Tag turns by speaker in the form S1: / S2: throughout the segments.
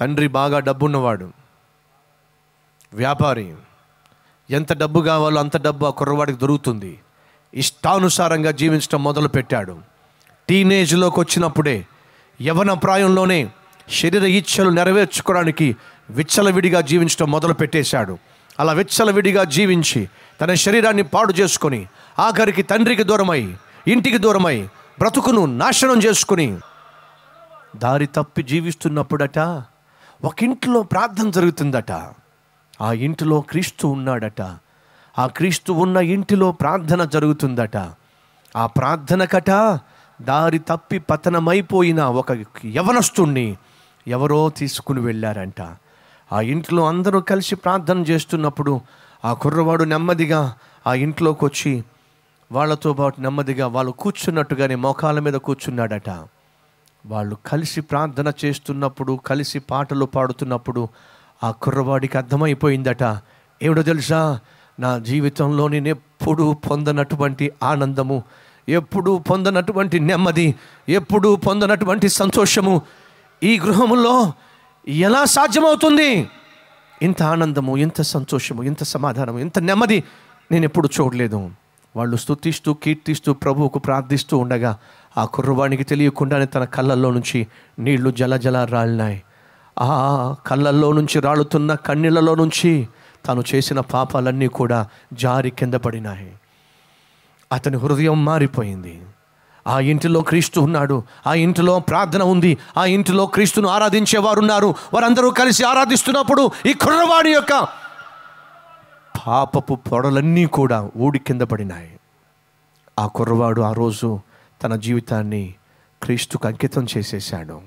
S1: తండ్రి బాగా డబ్బున్నవాడు వ్యాపారి. ఎంత డబ్బు కావాలో అంత డబ్బు ఆ కుర్రవాడికి దొరుకుతుంది. ఇష్టానుసారంగా జీవించడం మొదలు పెట్టాడు టీనేజ్లోకి వచ్చినప్పుడే యవన ప్రాయంలోనే శరీర ఇచ్ఛలు నెరవేర్చుకోవడానికి విచ్చలవిడిగా జీవించడం మొదలు పెట్టేశాడు అలా విచ్చలవిడిగా జీవించి తన శరీరాన్ని పాడు చేసుకొని ఆఖరికి తండ్రికి దూరమై ఇంటికి దూరమై బ్రతుకును నాశనం చేసుకుని దారి తప్పి జీవిస్తున్నప్పుడట ఒక ఇంట్లో ప్రార్థన జరుగుతుందట. ఆ ఇంటిలో క్రీస్తు ఉన్నాడట. ఆ క్రీస్తు ఉన్న ఇంటిలో ప్రార్థన జరుగుతుందట. ఆ ప్రార్థనకట దారి తప్పి పతనమైపోయిన ఒక యవనస్తుణ్ణి ఎవరో తీసుకుని వెళ్ళారంట. ఆ ఇంట్లో అందరూ కలిసి ప్రార్థన చేస్తున్నప్పుడు ఆ కుర్రవాడు నెమ్మదిగా ఆ ఇంట్లోకి వచ్చి వాళ్ళతో పాటు నెమ్మదిగా వాళ్ళు కూర్చున్నట్టుగానే మోకాల మీద కూర్చున్నాడట. వాళ్ళు కలిసి ప్రార్థన చేస్తున్నప్పుడు కలిసి పాటలు పాడుతున్నప్పుడు ఆ కుర్రవాడికి అర్థమైపోయిందట. ఏమిటో తెలుసా? నా జీవితంలో నేను ఎప్పుడూ పొందనటువంటి ఆనందము ఎప్పుడూ పొందనటువంటి నెమ్మది ఎప్పుడూ పొందనటువంటి సంతోషము ఈ గృహములో ఎలా సాధ్యమవుతుంది? ఇంత ఆనందము ఇంత సంతోషము ఇంత సమాధానము ఇంత నెమ్మది నేను ఎప్పుడు చూడలేదు. వాళ్ళు స్తుతిస్తూ కీర్తిస్తూ ప్రభువుకు ప్రార్థిస్తూ ఉండగా ఆ కుర్రవాడికి తెలియకుండానే తన కళ్ళల్లో నుంచి నీళ్ళు జల జల రాలినాయి. ఆ కళ్ళల్లో నుంచి రాలుతున్న కన్నీళ్ళలో నుంచి తను చేసిన పాపాలన్నీ కూడా జారి కింద పడినాయి. అతని హృదయం మారిపోయింది. ఆ ఇంటిలో క్రీస్తు ఉన్నాడు ఆ ఇంటిలో ప్రార్థన ఉంది ఆ ఇంటిలో క్రీస్తును ఆరాధించేవారు ఉన్నారు వారందరూ కలిసి ఆరాధిస్తున్నప్పుడు ఈ కుర్రవాడి యొక్క పాపపు పొడలన్నీ కూడా ఊడి కింద పడినాయి. ఆ కుర్రవాడు ఆ రోజు తన జీవితాన్ని క్రీస్తుకు అంకితం చేసేసాడు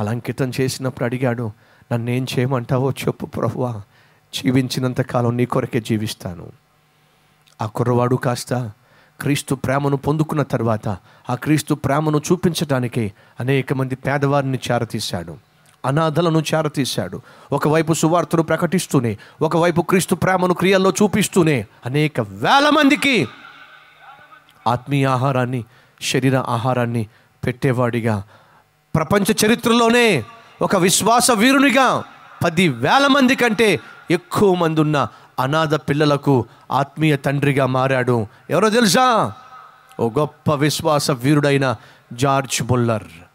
S1: అలా అంకితం చేసినప్పుడు అడిగాడు నన్నేం చేయమంటావో చెప్పు ప్రభువా జీవించినంత కాలం నీ కొరకే జీవిస్తాను. ఆ కుర్రవాడు కాస్త క్రీస్తు ప్రేమను పొందుకున్న తర్వాత ఆ క్రీస్తు ప్రేమను చూపించడానికి అనేక మంది పేదవారిని చేరతీశాడు. అనాథలను చేరతీశాడు. ఒకవైపు సువార్తను ప్రకటిస్తూనే ఒకవైపు క్రీస్తు ప్రేమను క్రియల్లో చూపిస్తూనే అనేక వేల మందికి ఆత్మీయ ఆహారాన్ని శరీర ఆహారాన్ని పెట్టేవాడిగా. ప్రపంచ చరిత్రలోనే ఒక విశ్వాస వీరునిగా పది వేల మంది కంటే ఎక్కువ మంది ఉన్న అనాథ పిల్లలకు ఆత్మీయ తండ్రిగా మారాడు. ఎవరో తెలుసా? ఓ గొప్ప విశ్వాస వీరుడైన జార్జ్ ముల్లర్.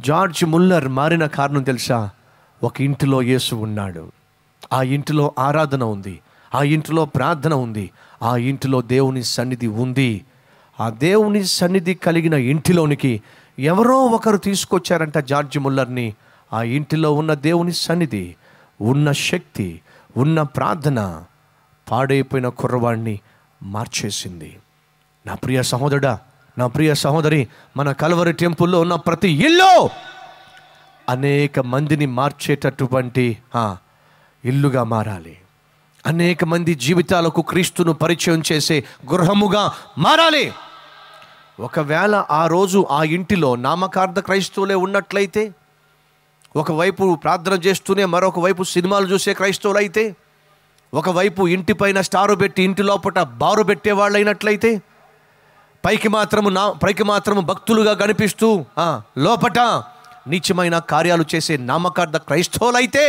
S1: జార్జ్ ముల్లర్ మారిన కారణం తెలుసా? ఒక ఇంటిలో యేసు ఉన్నాడు. ఆ ఇంటిలో ఆరాధన ఉంది. ఆ ఇంటిలో ప్రార్థన ఉంది. ఆ ఇంటిలో దేవుని సన్నిధి ఉంది. ఆ దేవుని సన్నిధి కలిగిన ఇంటిలోనికి ఎవరో ఒకరు తీసుకొచ్చారంట జార్జ్ ముల్లర్ని. ఆ ఇంటిలో ఉన్న దేవుని సన్నిధి ఉన్న శక్తి ఉన్న ప్రార్థన పాడైపోయిన కుర్రవాడిని మార్చేసింది. నా ప్రియ సహోదరుడా నా ప్రియ సహోదరి మన కలవరి టెంపుల్లో ఉన్న ప్రతి ఇల్లు అనేక మందిని మార్చేటటువంటి ఇల్లుగా మారాలి. అనేక మంది జీవితాలకు క్రీస్తును పరిచయం చేసే గృహముగా మారాలి. ఒకవేళ ఆ రోజు ఆ ఇంటిలో నామకార్థ క్రైస్తవులే ఉన్నట్లయితే ఒకవైపు ప్రార్థన చేస్తూనే మరొక వైపు సినిమాలు చూసే క్రైస్తవులు అయితే ఒకవైపు ఇంటిపైన స్టారు పెట్టి ఇంటి లోపల బారు పెట్టేవాళ్ళు అయినట్లయితే పైకి మాత్రము నా పైకి మాత్రము భక్తులుగా కనిపిస్తూ లోపట నీచమైన కార్యాలు చేసే నామకార్థ క్రైస్తవులైతే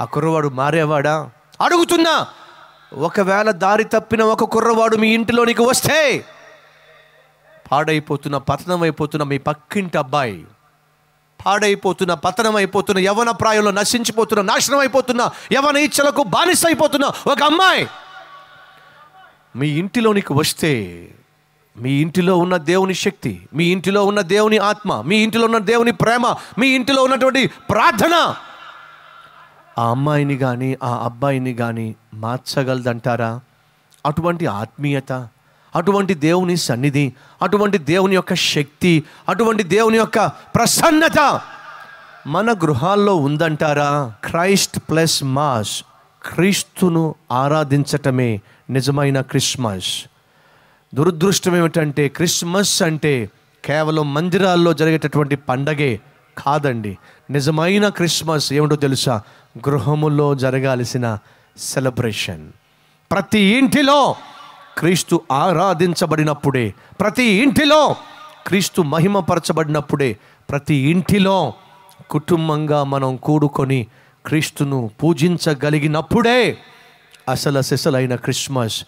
S1: ఆ కుర్రవాడు మారేవాడా? అడుగుతున్నా ఒకవేళ దారి తప్పిన ఒక కుర్రవాడు మీ ఇంటిలోనికి వస్తే పాడైపోతున్న పతనం అయిపోతున్న మీ పక్కింటి అబ్బాయి పాడైపోతున్న పతనం అయిపోతున్న యవన ప్రాయంలో నశించిపోతున్న నాశనం అయిపోతున్న యవన ఇచ్చలకు బానిస అయిపోతున్న ఒక అమ్మాయి మీ ఇంటిలోనికి వస్తే మీ ఇంటిలో ఉన్న దేవుని శక్తి మీ ఇంటిలో ఉన్న దేవుని ఆత్మ మీ ఇంటిలో ఉన్న దేవుని ప్రేమ మీ ఇంటిలో ఉన్నటువంటి ప్రార్థన ఆ అమ్మాయిని కానీ ఆ అబ్బాయిని కానీ మార్చగలదంటారా? అటువంటి ఆత్మీయత అటువంటి దేవుని సన్నిధి అటువంటి దేవుని యొక్క శక్తి అటువంటి దేవుని యొక్క ప్రసన్నత మన గృహాల్లో ఉందంటారా? క్రైస్ట్ ప్లస్ మాస్ క్రీస్తును ఆరాధించటమే నిజమైన క్రిస్మస్. దురదృష్టం ఏమిటంటే క్రిస్మస్ అంటే కేవలం మందిరాల్లో జరిగేటటువంటి పండగే కాదండి. నిజమైన క్రిస్మస్ ఏమిటో తెలుసా? గృహములో జరగాల్సిన సెలబ్రేషన్. ప్రతి ఇంటిలో క్రీస్తు ఆరాధించబడినప్పుడే ప్రతి ఇంటిలో క్రీస్తు మహిమపరచబడినప్పుడే ప్రతి ఇంటిలో కుటుంబంగా మనం కూడుకొని క్రీస్తును పూజించగలిగినప్పుడే అసలు సిసలైన క్రిస్మస్